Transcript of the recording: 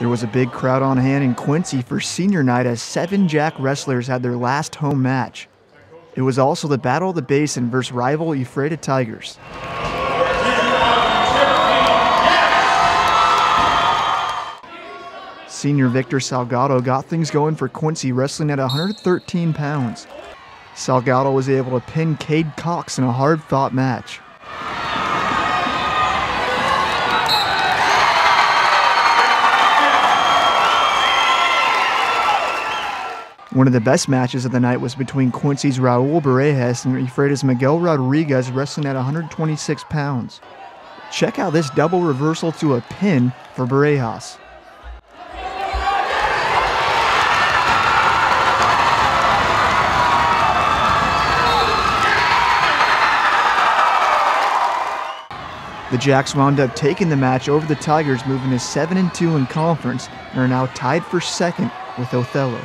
There was a big crowd on hand in Quincy for senior night as seven Jack wrestlers had their last home match. It was also the Battle of the Basin versus rival Ephrata Tigers. Senior Victor Salgado got things going for Quincy wrestling at 113 pounds. Salgado was able to pin Cade Cox in a hard fought match. One of the best matches of the night was between Quincy's Raul Barajas and Ephrata's Miguel Rodriguez wrestling at 126 pounds. Check out this double reversal to a pin for Barajas. The Jacks wound up taking the match over the Tigers, moving to 7 and 2 in conference, and are now tied for second with Othello.